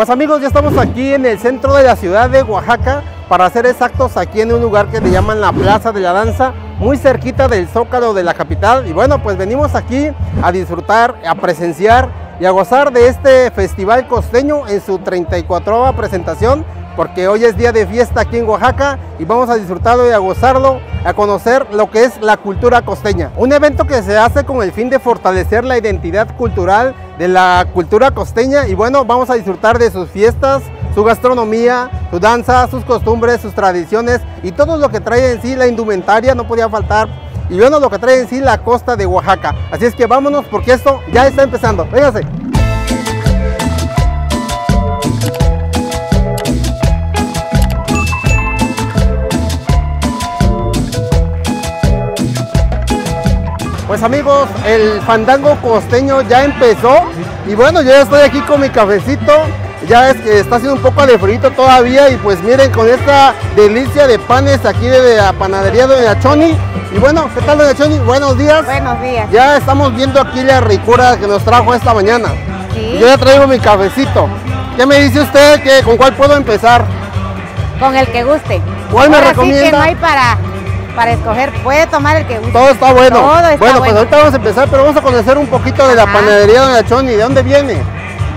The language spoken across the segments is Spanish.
Pues amigos, ya estamos aquí en el centro de la ciudad de Oaxaca, para ser exactos, aquí en un lugar que le llaman la Plaza de la Danza, muy cerquita del Zócalo de la capital. Y bueno, pues venimos aquí a disfrutar, a presenciar y a gozar de este festival costeño en su 34 presentación porque hoy es día de fiesta aquí en Oaxaca y vamos a disfrutarlo y a gozarlo, a conocer lo que es la cultura costeña. Un evento que se hace con el fin de fortalecer la identidad cultural de la cultura costeña y bueno, vamos a disfrutar de sus fiestas, su gastronomía, su danza, sus costumbres, sus tradiciones y todo lo que trae en sí la indumentaria, no podía faltar. Y bueno, lo que trae en sí la costa de Oaxaca. Así es que vámonos porque esto ya está empezando. Véngase. Pues amigos, el fandango costeño ya empezó y bueno, yo ya estoy aquí con mi cafecito. Ya es que está haciendo un poco de frío todavía y pues miren con esta delicia de panes aquí de la panadería Doña Choni. Y bueno, ¿qué tal Doña Choni? Buenos días. Buenos días. Ya estamos viendo aquí la ricura que nos trajo esta mañana. Sí. Yo ya traigo mi cafecito. ¿Qué me dice usted? que ¿Con cuál puedo empezar? Con el que guste. ¿Cuál me recomienda? Sí que no hay para para escoger. Puede tomar el que guste. Todo está bueno. bueno, pues ahorita vamos a empezar, pero vamos a conocer un poquito de la panadería Doña Choni. ¿De dónde viene?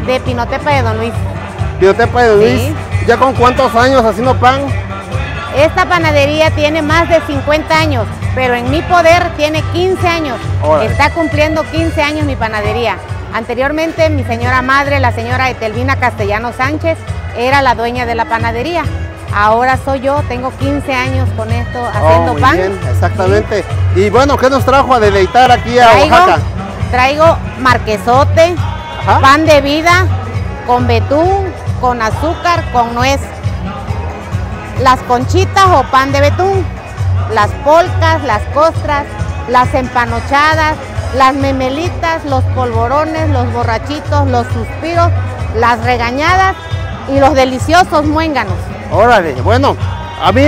De Pinotepa de Don Luis. Pinotepa de Don Luis. ¿Ya con cuántos años haciendo pan? Esta panadería tiene más de 50 años, pero en mi poder tiene 15 años. Está cumpliendo 15 años mi panadería. Anteriormente mi señora madre, la señora Etelvina Castellano Sánchez, era la dueña de la panadería. Ahora soy yo, tengo 15 años con esto oh, haciendo pan. Bien, exactamente. Y bueno, ¿qué nos trajo a deleitar aquí a Oaxaca? Traigo marquesote, pan de vida, con betún, con azúcar, con nuez. Las conchitas o pan de betún, las polcas, las costras, las empanochadas, las memelitas, los polvorones, los borrachitos, los suspiros, las regañadas y los deliciosos muénganos. Órale, bueno, a mí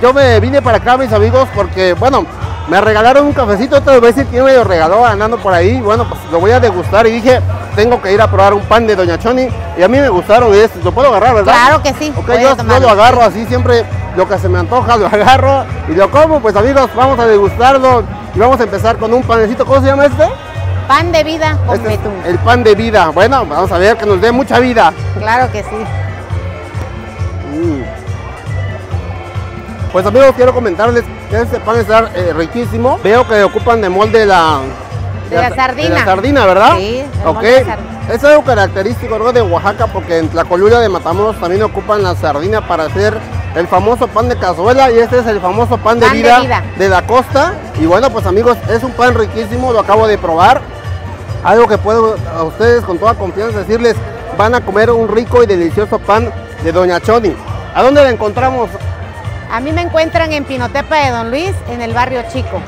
yo me vine para acá, mis amigos, porque, bueno, me regalaron un cafecito, otra vez que me lo regaló andando por ahí, bueno, pues lo voy a degustar y dije, tengo que ir a probar un pan de Doña Choni y a mí me gustaron estos, lo puedo agarrar, ¿verdad? Claro que sí. Ok, yo no lo agarro así, siempre lo que se me antoja lo agarro y lo como, pues amigos, vamos a degustarlo y vamos a empezar con un panecito, ¿cómo se llama este? Pan de vida con este El pan de vida, bueno, vamos a ver que nos dé mucha vida. Claro que sí. Pues amigos, quiero comentarles que este pan está eh, riquísimo. Veo que ocupan de molde la... De, la, sardina. la sardina, ¿verdad? Sí, ok. Es algo característico de Oaxaca porque en la colulla de Matamoros también ocupan la sardina para hacer el famoso pan de cazuela y este es el famoso pan, de, vida de, la costa. Y bueno, pues amigos, es un pan riquísimo, lo acabo de probar. Algo que puedo a ustedes con toda confianza decirles, van a comer un rico y delicioso pan de Doña Choni. ¿A dónde la encontramos? A mí me encuentran en Pinotepa de Don Luis, en el barrio Chico.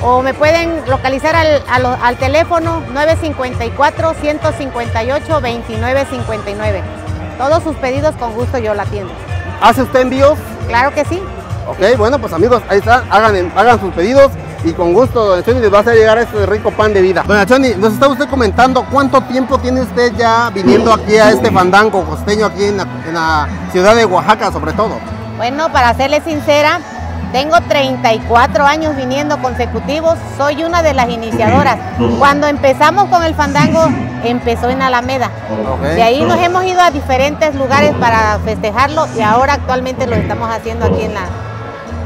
O me pueden localizar al, teléfono 954-158-2959. Todos sus pedidos con gusto yo la atiendo. ¿Hace usted envíos? Claro que sí. Ok, bueno, pues amigos, ahí está, hagan, hagan sus pedidos y con gusto, Doña Choni, les va a hacer llegar este rico pan de vida. Doña Choni, nos está usted comentando cuánto tiempo tiene usted ya viniendo aquí a este fandango costeño aquí en la ciudad de Oaxaca, sobre todo. Bueno, para serle sincera, tengo 34 años viniendo consecutivos, soy una de las iniciadoras. Cuando empezamos con el fandango, empezó en Alameda. De ahí nos hemos ido a diferentes lugares para festejarlo y ahora actualmente lo estamos haciendo aquí en la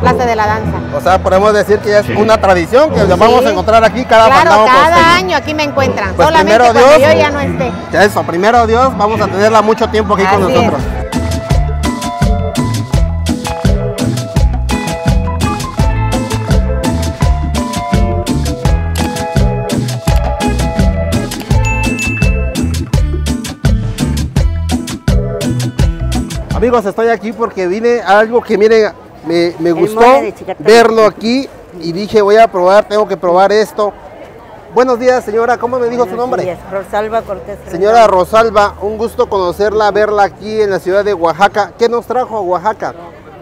Plaza de la Danza. O sea, podemos decir que es una tradición que nos vamos a encontrar aquí cada Claro, cada año aquí me encuentran, pues solamente cuando Dios, yo ya no esté. Eso, primero Dios, vamos a tenerla mucho tiempo aquí con nosotros. Amigos, estoy aquí porque vine a algo que miren, me, gustó verlo aquí y dije voy a probar, tengo que probar esto. Buenos días, señora, ¿cómo me dijo su nombre? Días. Rosalba Cortés. Señora Rosalba, un gusto conocerla, verla aquí en la ciudad de Oaxaca. ¿Qué nos trajo a Oaxaca?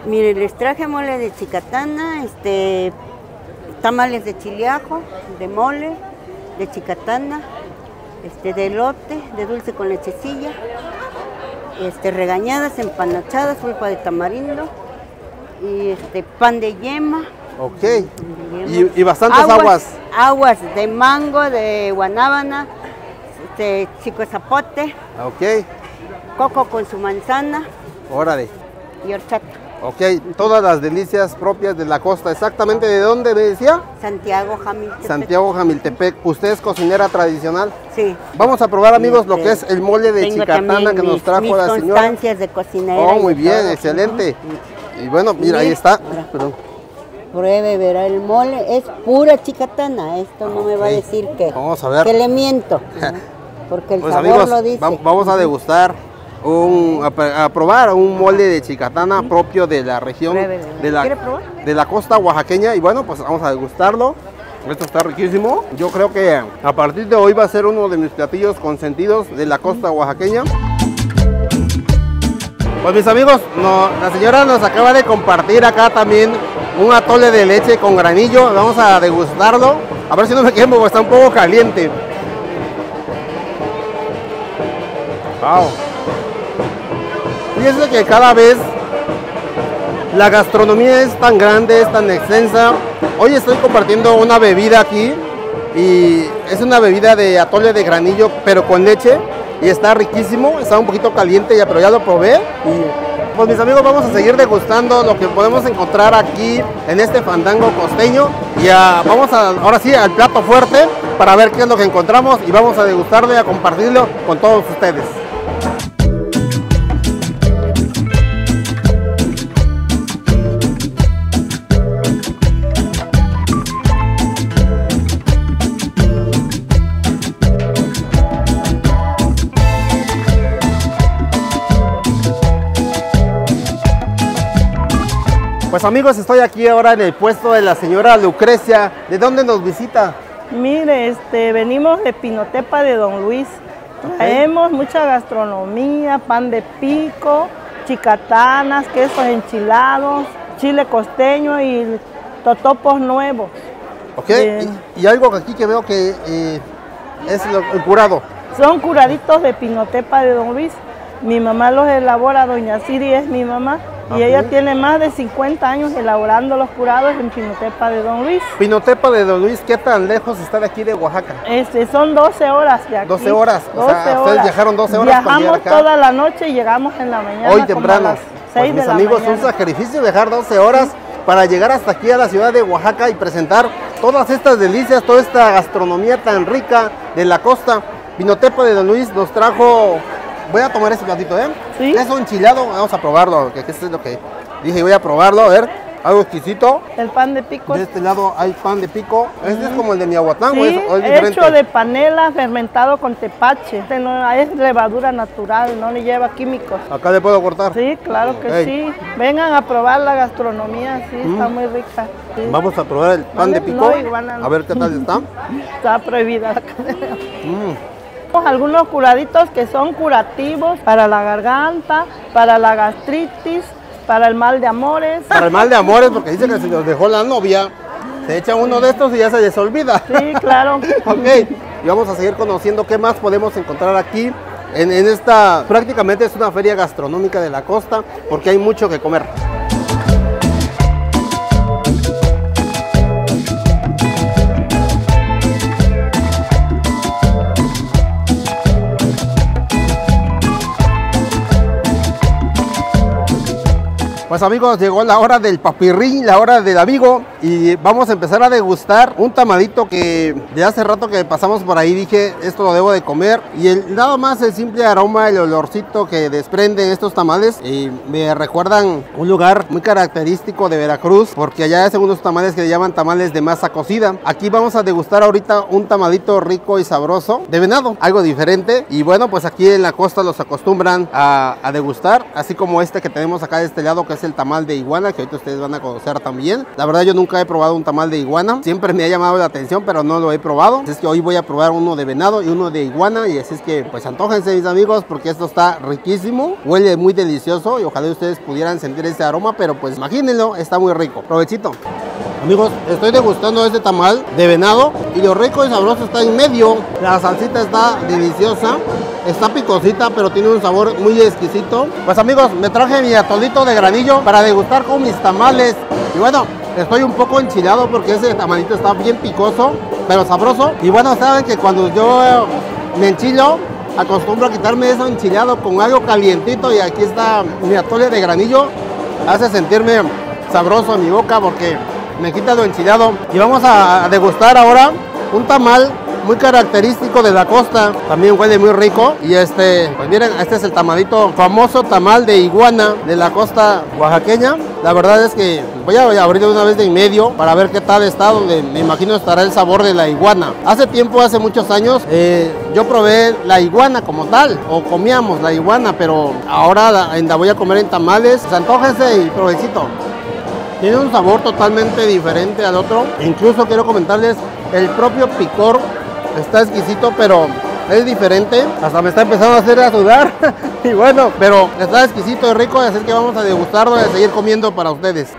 Mire, les traje mole de chicatana, este, tamales de chiliajo, de mole, de chicatana, este, de elote, de dulce con lechecilla, este, regañadas, empanachadas, pulpa de tamarindo y este pan de yema. Ok. Y, y, bastantes aguas, aguas. de mango, de guanábana, de chico zapote. Ok. Coco con su manzana. Órale. Y horchata. Ok, todas las delicias propias de la costa. ¿Exactamente de dónde me decía? Santiago Jamiltepec. Santiago Jamiltepec. ¿Usted es cocinera tradicional? Sí. Vamos a probar, amigos, lo que es el mole de chicatana que nos trajo la señora. constancias de cocinera. Oh, muy bien, excelente. Y bueno, mira, ahí está. Perdón. Pruebe, verá el mole. Es pura chicatana. Esto no me va a decir que, vamos a ver. que le miento. porque el pues sabor amigos, lo dice. Vamos a degustar un, a, probar un mole de chicatana propio de la región de la, de la costa oaxaqueña. Y bueno pues vamos a degustarlo. Esto está riquísimo. Yo creo que a partir de hoy va a ser uno de mis platillos consentidos de la costa oaxaqueña. Pues mis amigos la señora nos acaba de compartir acá también un atole de leche con granillo. Vamos a degustarlo. A ver si no me quemo porque está un poco caliente. Wow Fíjense que cada vez la gastronomía es tan grande, es tan extensa. Hoy estoy compartiendo una bebida aquí y es una bebida de atole de granillo, pero con leche y está riquísimo. Está un poquito caliente ya, pero ya lo probé. Y pues mis amigos, vamos a seguir degustando lo que podemos encontrar aquí en este fandango costeño. Y vamos a, ahora sí al plato fuerte para ver qué es lo que encontramos y vamos a degustarlo y a compartirlo con todos ustedes. Amigos, estoy aquí ahora en el puesto de la señora Lucrecia. ¿De dónde nos visita? Mire, este, venimos de Pinotepa de Don Luis. Traemos mucha gastronomía, pan de pico, chicatanas, quesos enchilados, chile costeño y totopos nuevos. Ok, y, algo aquí que veo que eh, es el curado. Son curaditos de Pinotepa de Don Luis. Mi mamá los elabora, doña Siri es mi mamá. Y ella tiene más de 50 años elaborando los curados en Pinotepa de Don Luis. Pinotepa de Don Luis, ¿qué tan lejos está de aquí de Oaxaca? Este, son 12 horas de aquí. 12 horas, o sea, ustedes viajaron 12 horas Viajamos toda la noche y llegamos en la mañana. Hoy temprano. Pues mis amigos, un sacrificio viajar 12 horas para llegar hasta aquí a la ciudad de Oaxaca y presentar todas estas delicias, toda esta gastronomía tan rica de la costa. Pinotepa de Don Luis nos trajo voy a tomar ese platito, ¿eh? Sí. Es un enchilado, vamos a probarlo, que es lo que dije, voy a probarlo, a ver. Algo exquisito. El pan de pico. De este lado hay pan de pico. Este es como el de Miahuatlán, sí, ¿o es, diferente? hecho de panela fermentado con tepache. Este no, es levadura natural, no le lleva químicos. ¿Acá le puedo cortar? Sí, claro que sí. Vengan a probar la gastronomía, sí, está mm. muy rica. Vamos a probar el pan de pico. a ver qué tal está. está prohibida la cadena. Mm algunos curaditos que son curativos para la garganta, para la gastritis, para el mal de amores. Para el mal de amores, porque dice que si los dejó la novia, se echa uno de estos y ya se les olvida. Sí, claro. ok, y vamos a seguir conociendo qué más podemos encontrar aquí. En, en esta, prácticamente es una feria gastronómica de la costa, porque hay mucho que comer. Pues amigos, llegó la hora del papirrín, la hora del amigo y vamos a empezar a degustar un tamadito que de hace rato que pasamos por ahí dije esto lo debo de comer y el, nada más el simple aroma, el olorcito que desprenden estos tamales y me recuerdan un lugar muy característico de Veracruz porque allá es unos tamales que le llaman tamales de masa cocida. Aquí vamos a degustar ahorita un tamadito rico y sabroso de venado, algo diferente y bueno pues aquí en la costa los acostumbran a, a degustar así como este que tenemos acá de este lado que es el tamal de iguana, que ahorita ustedes van a conocer también. La verdad yo nunca he probado un tamal de iguana, siempre me ha llamado la atención, pero no lo he probado. Así es que hoy voy a probar uno de venado y uno de iguana y así es que pues antójense mis amigos porque esto está riquísimo, huele muy delicioso y ojalá ustedes pudieran sentir ese aroma, pero pues imagínenlo, está muy rico. Provechito. Amigos, estoy degustando este tamal de venado y lo rico y sabroso está en medio. La salsita está deliciosa, está picosita, pero tiene un sabor muy exquisito. Pues amigos, me traje mi atolito de granillo para degustar con mis tamales. Y bueno, estoy un poco enchilado porque ese tamalito está bien picoso, pero sabroso. Y bueno, saben que cuando yo me enchilo, acostumbro a quitarme eso enchilado con algo calientito y aquí está mi atole de granillo. Hace sentirme sabroso en mi boca porque me quita lo enchilado. Y vamos a degustar ahora un tamal muy característico de la costa, también huele muy rico. Y este, pues miren, este es el tamalito, famoso tamal de iguana de la costa oaxaqueña. La verdad es que voy a abrirlo una vez de en medio para ver qué tal está, donde me imagino estará el sabor de la iguana. Hace tiempo, hace muchos años, eh, yo probé la iguana como tal, o comíamos la iguana, pero ahora la, voy a comer en tamales. Se antójense y provechito. Tiene un sabor totalmente diferente al otro. Incluso quiero comentarles el propio picor está exquisito, pero es diferente. Hasta me está empezando a hacer a sudar. y bueno, pero está exquisito y rico, así que vamos a degustarlo y a seguir comiendo para ustedes.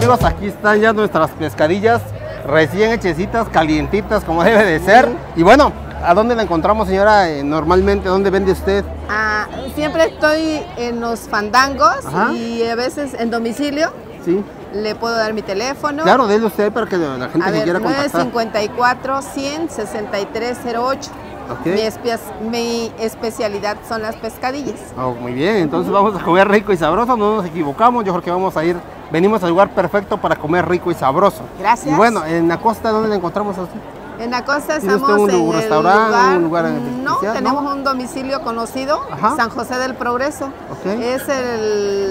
Amigos, aquí están ya nuestras pescadillas recién hechecitas, calientitas como debe de ser. Y bueno, ¿a dónde la encontramos señora eh, normalmente? ¿Dónde vende usted? Ah, siempre estoy en los fandangos y a veces en domicilio. Sí. Le puedo dar mi teléfono. Claro, déle usted para que la gente a ver, quiera contactar. 954 100 6308. Mi, mi, especialidad son las pescadillas. Oh, muy bien, entonces vamos a comer rico y sabroso, no nos equivocamos, yo creo que vamos a ir, venimos al lugar perfecto para comer rico y sabroso. Gracias. Y bueno, en la costa, ¿dónde la encontramos a usted? En la costa estamos un en restaurante, un lugar No, tenemos un domicilio conocido, San José del Progreso. Es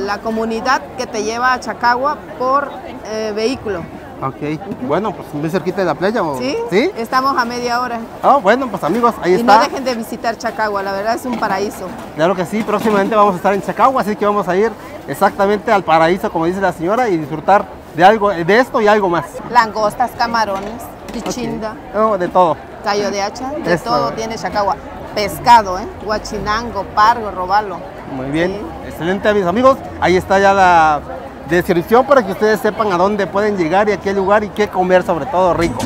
la comunidad que te lleva a Chacagua por eh, vehículo. Ok, bueno, pues muy cerquita de la playa. ¿o? ¿Sí? ¿Sí? Estamos a media hora. Ah, bueno, pues amigos, ahí está. Y no dejen de visitar Chacagua, la verdad es un paraíso. Claro que sí, próximamente vamos a estar en Chacagua, así que vamos a ir exactamente al paraíso, como dice la señora, y disfrutar de algo, de esto y algo más. Langostas, camarones, pichinda. de todo. Callo de hacha, de todo tiene Chacagua. Pescado, ¿eh? Guachinango, pargo, robalo. Muy bien, excelente amigos. Ahí está ya la descripción para que ustedes sepan a dónde pueden llegar y a qué lugar y qué comer sobre todo rico.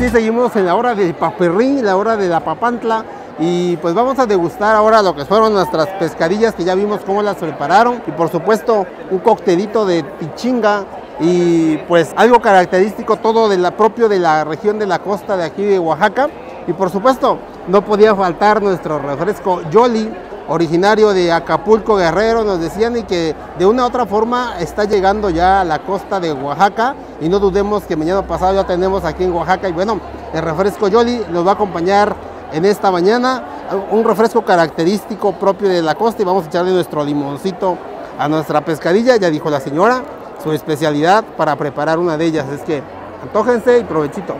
Ahora sí seguimos en la hora del paperrín, la hora de la papantla y pues vamos a degustar ahora lo que fueron nuestras pescadillas que ya vimos cómo las prepararon y por supuesto un coctelito de pichinga y pues algo característico todo de la, propio de la región de la costa de aquí de Oaxaca y por supuesto no podía faltar nuestro refresco Yoli originario de Acapulco Guerrero, nos decían y que de una u otra forma está llegando ya a la costa de Oaxaca. Y no dudemos que mañana pasado ya tenemos aquí en Oaxaca. Y bueno, el refresco Yoli nos va a acompañar en esta mañana, un refresco característico propio de la costa. Y vamos a echarle nuestro limoncito a nuestra pescadilla, ya dijo la señora, su especialidad para preparar una de ellas, es que antójense y provechito.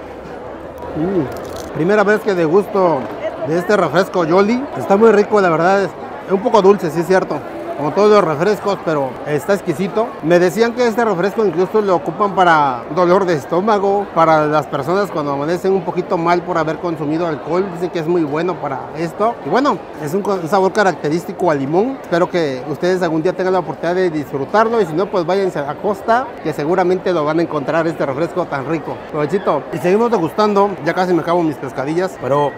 Mm, primera vez que degusto este refresco Yoli. Está muy rico, la verdad. Es un poco dulce, sí es cierto como todos los refrescos, pero está exquisito. Me decían que este refresco incluso lo ocupan para dolor de estómago, para las personas cuando amanecen un poquito mal por haber consumido alcohol, dicen que es muy bueno para esto. Y bueno, es un, sabor característico a limón. Espero que ustedes algún día tengan la oportunidad de disfrutarlo y si no, pues váyanse a Costa, que seguramente lo van a encontrar este refresco tan rico. Provechito. Y seguimos degustando, ya casi me acabo mis pescadillas, pero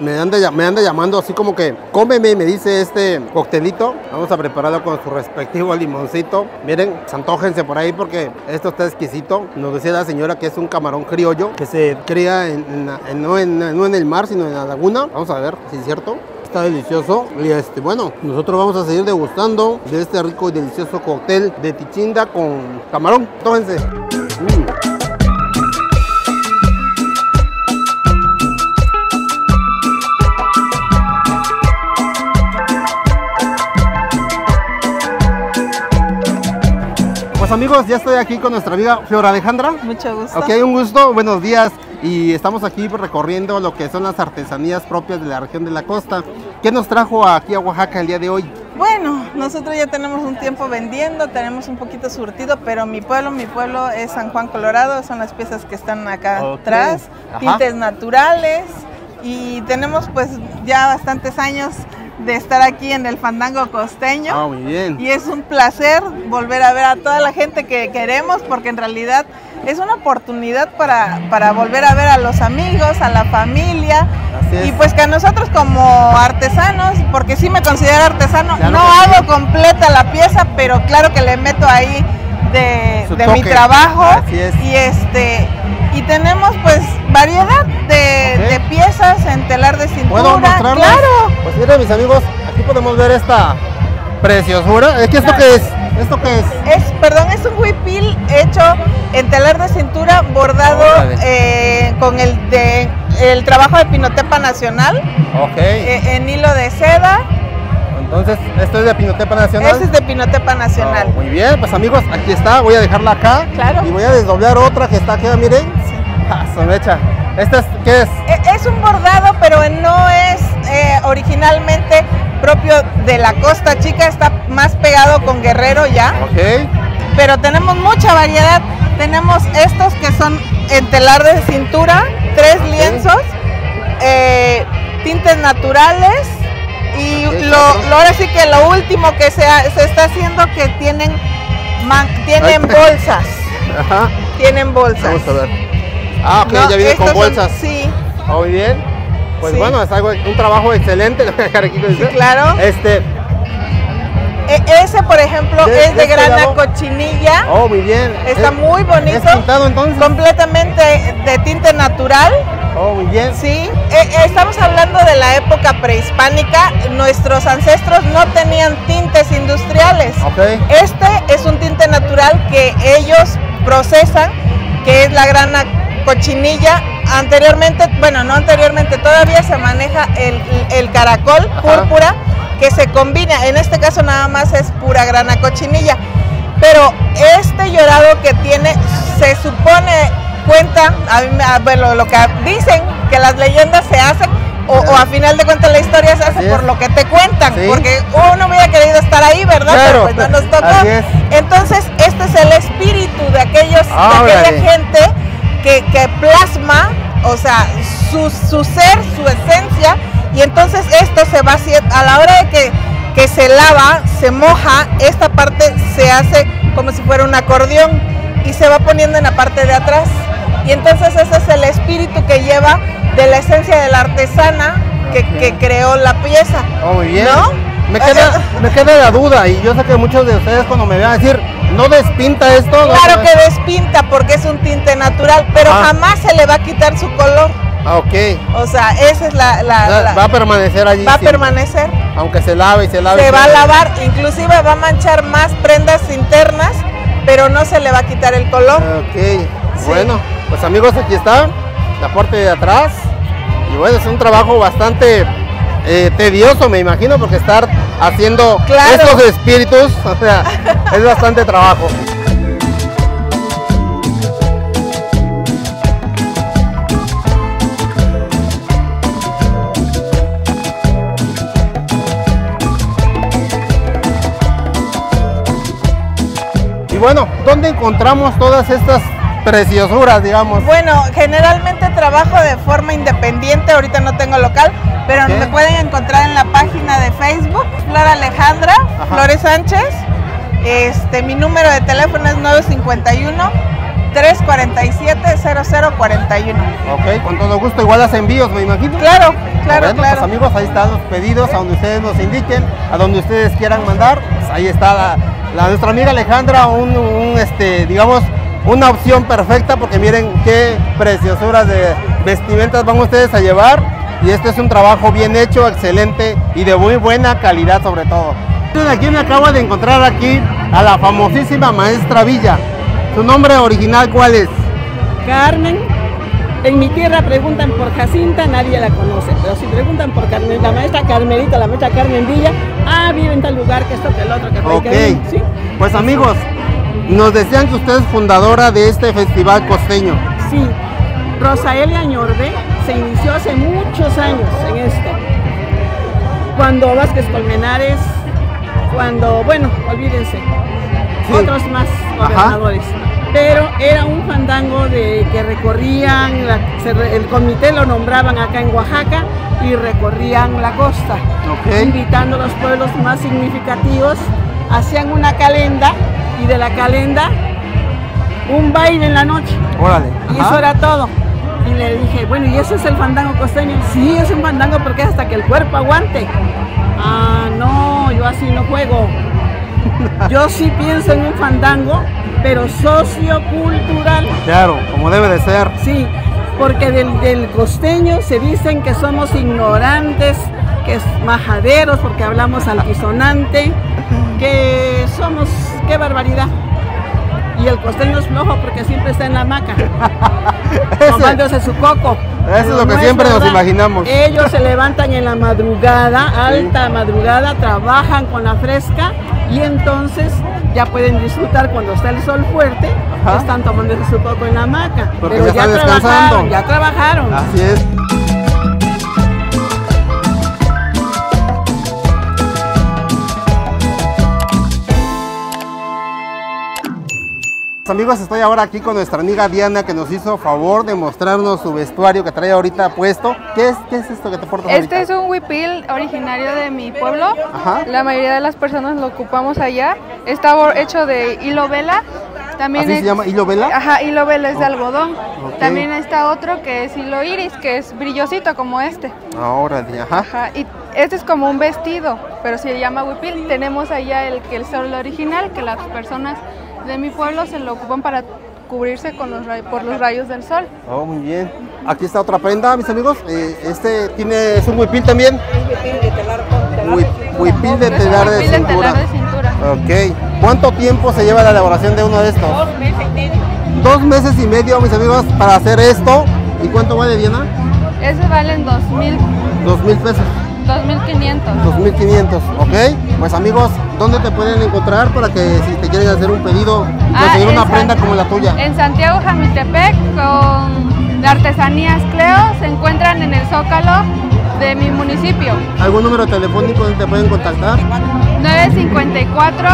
me, anda, me anda llamando así como que, cómeme, me dice este coctelito. Vamos a prepararlo con su respectivo limoncito. Miren, antójense por ahí porque esto está exquisito. Nos decía la señora que es un camarón criollo que se cría no, en, no en el mar, sino en la laguna. Vamos a ver si es cierto está delicioso. Y este, bueno, nosotros vamos a seguir degustando de este rico y delicioso cóctel de tichinda con camarón. Tómense. Pues amigos, ya estoy aquí con nuestra amiga Flor Alejandra. Mucho gusto. Ok, un gusto, buenos días. Y estamos aquí recorriendo lo que son las artesanías propias de la región de la costa. ¿Qué nos trajo aquí a Oaxaca el día de hoy? Bueno, nosotros ya tenemos un tiempo vendiendo, tenemos un poquito surtido, pero mi pueblo, mi pueblo es San Juan Colorado, son las piezas que están acá atrás, tintes naturales y tenemos pues ya bastantes años de estar aquí en el Fandango Costeño. Ah, muy bien. Y es un placer volver a ver a toda la gente que queremos, porque en realidad es una oportunidad para, para volver a ver a los amigos, a la familia. Y pues que a nosotros como artesanos, porque sí me considero artesano, no hago completa la pieza, pero claro que le meto ahí de, de mi trabajo. Así es. Y este y tenemos pues variedad de, piezas en telar de cintura. Claro. Pues miren mis amigos, aquí podemos ver esta preciosura. ¿Qué ¿Esto qué es? ¿Esto qué es? Es, perdón, es un huipil hecho en telar de cintura bordado eh, con el de el trabajo de Pinotepa Nacional. Ok. Eh, en hilo de seda. Entonces, ¿esto es de Pinotepa Nacional? Este es de Pinotepa Nacional. muy bien, pues amigos, aquí está. Voy a dejarla acá. Claro. Y voy a desdoblar otra que está aquí, miren. Ah, somecha. ¿Esta es, qué es? E, es un bordado, pero no es eh, originalmente propio de la Costa Chica, está más pegado con Guerrero ya. Ok. Pero tenemos mucha variedad. Tenemos estos que son en telar de cintura, tres lienzos, eh, tintes naturales y lo, ahora sí que lo último que se, se está haciendo que tienen, tienen bolsas. Ajá. Tienen bolsas. Vamos a ver. Ah, ok, ya viene con bolsas. sí. Muy bien. Pues bueno, es algo, un trabajo excelente, lo voy a dejar aquí con sí, claro. Este, e, ese, por ejemplo, es de, este grana cochinilla. Oh, muy bien. Está muy bonito. ¿Es pintado entonces? Completamente de tinte natural. Oh, muy bien. Sí. E, e, estamos hablando de la época prehispánica. Nuestros ancestros no tenían tintes industriales. Okay. Este es un tinte natural que ellos procesan, que es la grana cochinilla. Anteriormente, bueno, no anteriormente, todavía se maneja el, caracol púrpura que se combina. En este caso nada más es pura grana cochinilla. Pero este llorado que tiene, se supone, cuenta, a bueno, lo que dicen que las leyendas se hacen o, a final de cuentas la historia se hace por lo que te cuentan, porque uno hubiera querido estar ahí, ¿verdad? Pero pues no nos tocó. Entonces, este es el espíritu de aquellos, de aquella gente que, plasma, o sea, su, ser, su esencia, y entonces esto se va haciendo, a la hora de que, que se lava, se moja, esta parte se hace como si fuera un acordeón y se va poniendo en la parte de atrás. Y entonces ese es el espíritu que lleva de la esencia de la artesana que, creó la pieza. Oh, muy bien. Me queda, me queda la duda y yo sé que muchos de ustedes cuando me vean decir, ¿no despinta esto? Claro que despinta porque es un tinte natural, pero jamás se le va a quitar su color. Ah, ok. O sea, esa es la... va a permanecer allí. Va a permanecer. Aunque se lave y se lave. Se va a lavar, inclusive va a manchar más prendas internas, pero no se le va a quitar el color. Ok, bueno, pues amigos, aquí está la parte de atrás. Y bueno, es un trabajo bastante eh, tedioso, me imagino, porque estar haciendo estos espíritus, o sea, es bastante trabajo. Y bueno, ¿dónde encontramos todas estas preciosuras, digamos? Bueno, generalmente trabajo de forma independiente, ahorita no tengo local, pero me pueden encontrar en la página de Facebook, Flor Alejandra, Flores Sánchez. Este, mi número de teléfono es 951 347-0041. Ok, con todo gusto. Igual las envíos, me imagino. Claro, claro, bueno, claro. Pues amigos, ahí están los pedidos, a donde ustedes nos indiquen, a donde ustedes quieran mandar. Pues ahí está la, nuestra amiga Alejandra, un, este, digamos, una opción perfecta porque miren qué preciosuras de vestimentas van ustedes a llevar y este es un trabajo bien hecho, excelente y de muy buena calidad sobre todo. Aquí me acabo de encontrar aquí a la famosísima maestra Villa. ¿Su nombre original cuál es? Carmen. En mi tierra preguntan por Jacinta, nadie la conoce, pero si preguntan por Carmen, la maestra Carmelita, la maestra Carmen Villa, ah, vive en tal lugar, que esto, que el otro, que Ok, ¿sí? pues amigos, nos decían que usted es fundadora de este festival costeño. Sí, Rosaelia Ñorde se inició hace muchos años en esto. Cuando Vázquez Colmenares, cuando, bueno, olvídense, otros más gobernadores. Pero era un fandango de que recorrían, el comité lo nombraban acá en Oaxaca y recorrían la costa, invitando a los pueblos más significativos, hacían una calenda y de la calenda un baile en la noche. Órale. Y eso era todo. Y le dije, bueno, ¿y eso es el fandango costeño? Sí, es un fandango porque es hasta que el cuerpo aguante. Ah, no, yo así no juego. Yo sí pienso en un fandango, pero sociocultural. Claro, como debe de ser. Sí, porque del, del costeño se dicen que somos ignorantes, que es majaderos porque hablamos altisonante, que somos, qué barbaridad. Y el costeño es flojo porque siempre está en la hamaca, tomándose su coco. Eso es lo que siempre nos imaginamos. Ellos se levantan en la madrugada, alta madrugada, trabajan con la fresca y entonces ya pueden disfrutar cuando está el sol fuerte, están tomándose su coco en la hamaca. Pero ya, ya trabajaron, ya trabajaron. Así es. Amigos, estoy ahora aquí con nuestra amiga Diana que nos hizo favor de mostrarnos su vestuario que trae ahorita puesto. ¿Qué es, qué es esto que te portas Este es un huipil originario de mi pueblo. La mayoría de las personas lo ocupamos allá. Está hecho de hilo vela. También ¿Así se llama hilo vela? Ajá, hilo vela es de algodón. También está otro que es hilo iris, que es brillosito como este. Ahora, ajá. ajá. Y este es como un vestido, pero se llama huipil. Tenemos allá el que es el original, que las personas de mi pueblo se lo ocupan para cubrirse con los por los rayos del sol. Oh, muy bien. Aquí está otra prenda, mis amigos. Eh, este tiene, es un huipil también. Huipil de telar, huipil de telar de, cintura. de cintura. Ok. ¿Cuánto tiempo se lleva la elaboración de uno de estos? Dos meses y medio. Dos meses y medio, mis amigos, para hacer esto. ¿Y cuánto vale, Diana? Ese vale en dos mil. Dos mil pesos. 2500. 2500, ok. Pues amigos, ¿dónde te pueden encontrar para que si te quieren hacer un pedido, ah, conseguir una prenda como la tuya? En Santiago Jamitepec con la Artesanías Cleo se encuentran en el Zócalo de mi municipio. ¿Algún número telefónico donde te pueden contactar? 954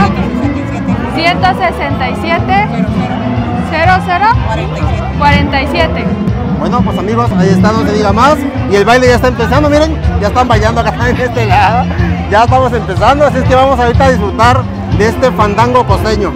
167 00 47. Bueno, pues amigos, ahí está, no se diga más. Y el baile ya está empezando, miren, ya están bailando acá en este lado. Ya estamos empezando, así es que vamos ahorita a disfrutar de este fandango costeño.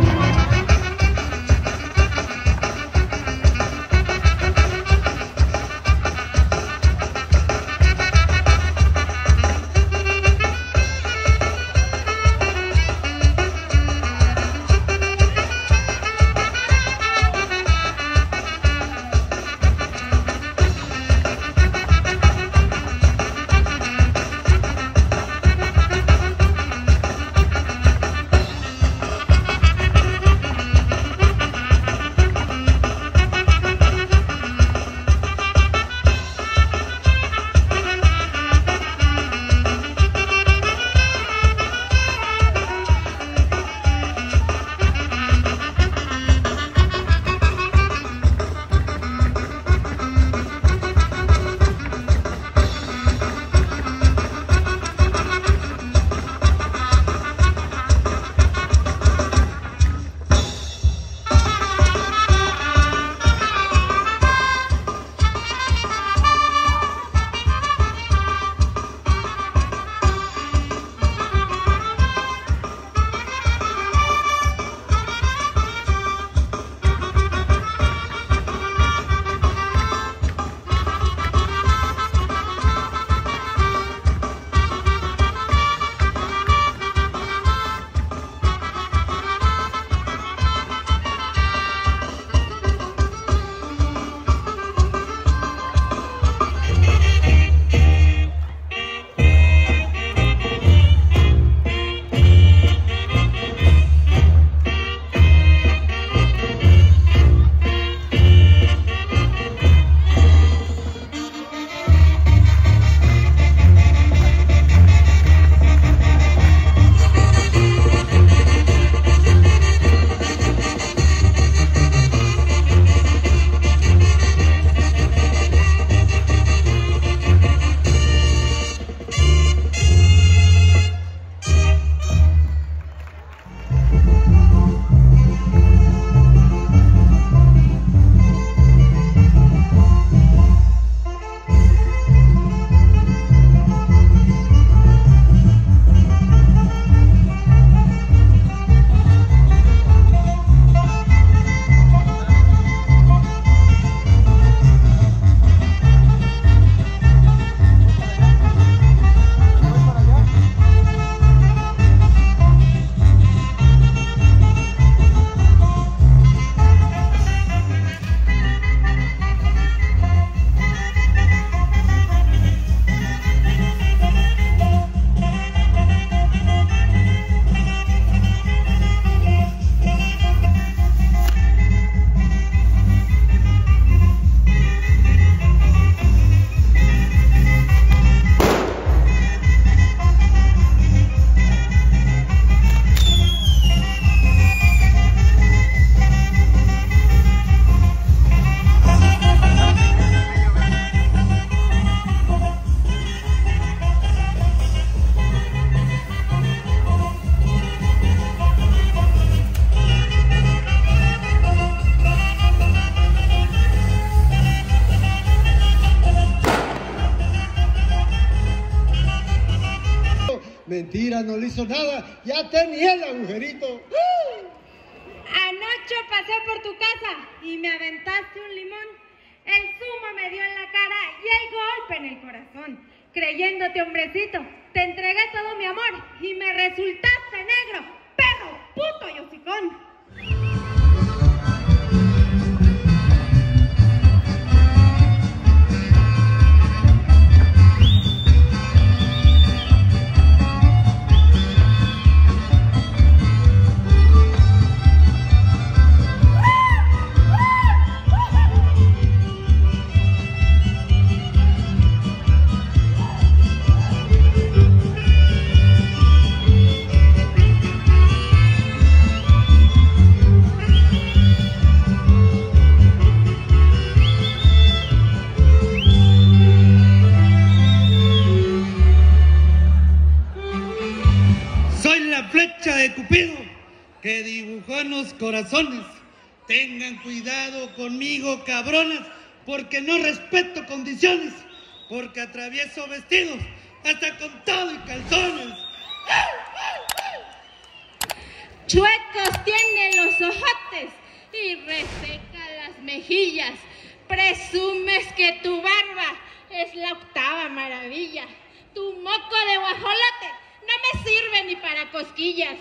Mentira, no le hizo nada. Ya tenía el agujerito. Anoche pasé por tu casa y me aventaste un limón. El zumo me dio en la cara y el golpe en el corazón. Creyéndote hombrecito, te entregué todo mi amor y me resultaste negro, perro, puto y hocicón. Tengan cuidado conmigo, cabronas, porque no respeto condiciones, porque atravieso vestidos hasta con todo y calzones. Chuecos tiene los ojotes y reseca las mejillas. Presumes que tu barba es la octava maravilla. Tu moco de guajolote no me sirve ni para cosquillas.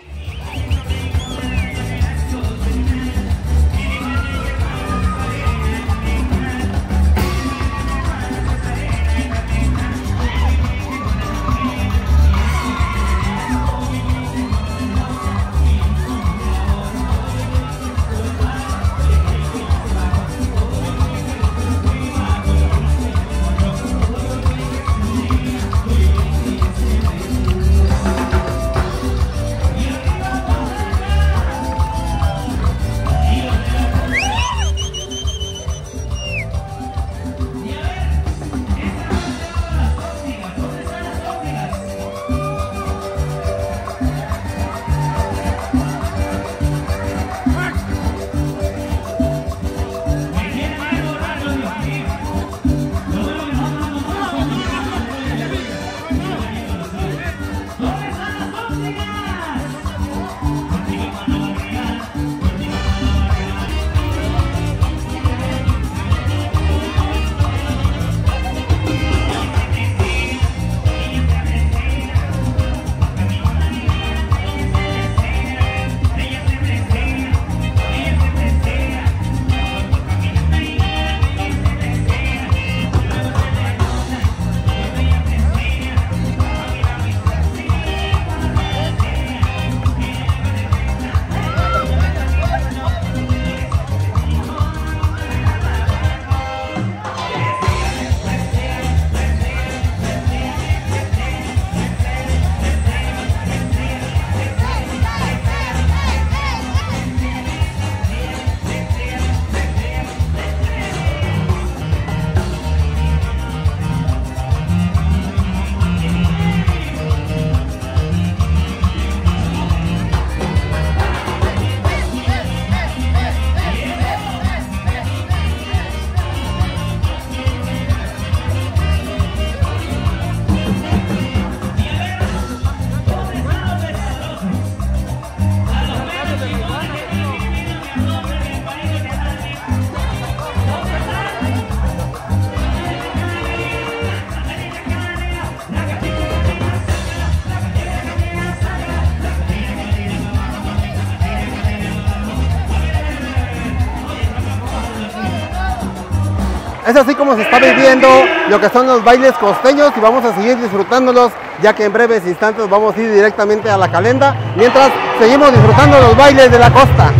Es así como se está viviendo lo que son los bailes costeños y vamos a seguir disfrutándolos ya que en breves instantes vamos a ir directamente a la calenda mientras seguimos disfrutando los bailes de la costa.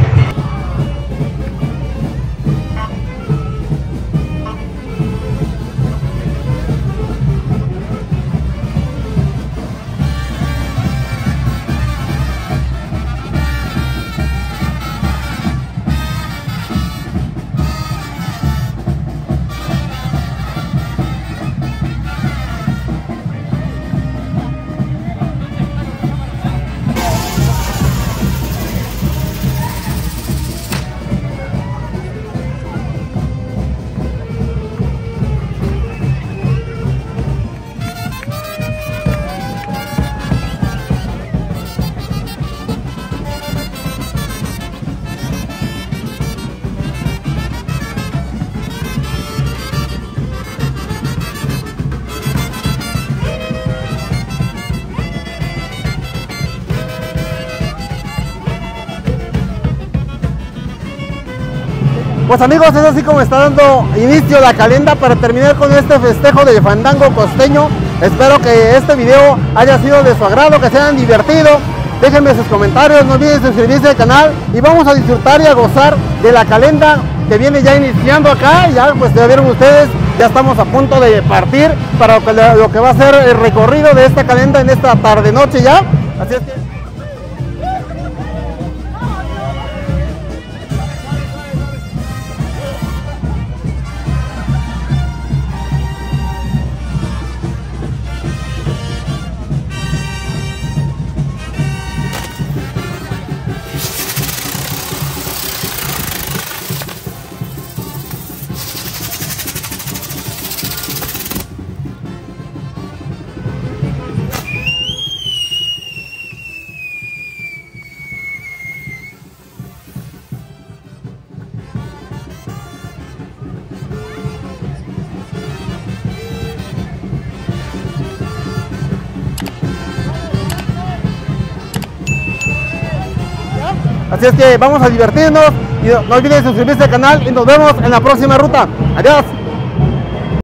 Pues amigos, es así como está dando inicio la calenda para terminar con este festejo del fandango costeño. Espero que este video haya sido de su agrado, que se hayan divertido. Déjenme sus comentarios, no olviden suscribirse al canal y vamos a disfrutar y a gozar de la calenda que viene ya iniciando acá. Ya pues ya vieron ustedes, ya estamos a punto de partir para lo que va a ser el recorrido de esta calenda en esta tarde noche ya. Así es que... Es que vamos a divertirnos y no olviden suscribirse al canal y nos vemos en la próxima ruta. Adiós.